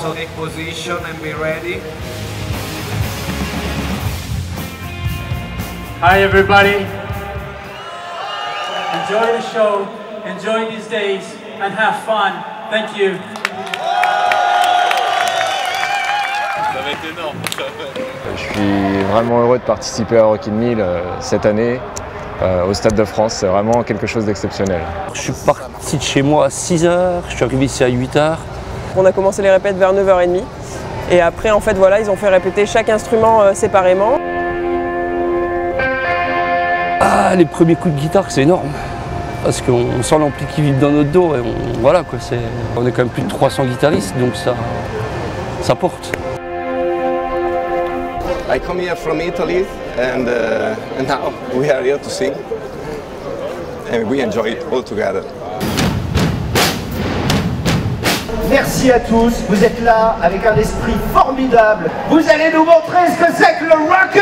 position and be ready. Hi everybody. Enjoy the show, enjoy these days, and have fun. Thank you. Ça va être énorme. Je suis vraiment heureux de participer à Rock in 1000 euh, cette année euh, au Stade de France. C'est vraiment quelque chose d'exceptionnel. Je suis parti de chez moi à 6h, je suis arrivé ici à 8h. On a commencé les répètes vers 9h30 et après en fait voilà ils ont fait répéter chaque instrument euh, séparément. Ah, les premiers coups de guitare, c'est énorme. Parce qu'on sent l'ampli qui vibre dans notre dos et on, voilà quoi, c'est, on est quand même plus de 300 guitaristes donc ça, ça porte. I come here from Italy and, uh, and now we are here to sing and we enjoy it all together. Merci à tous, vous êtes là avec un esprit formidable. Vous allez nous montrer ce que c'est que le rock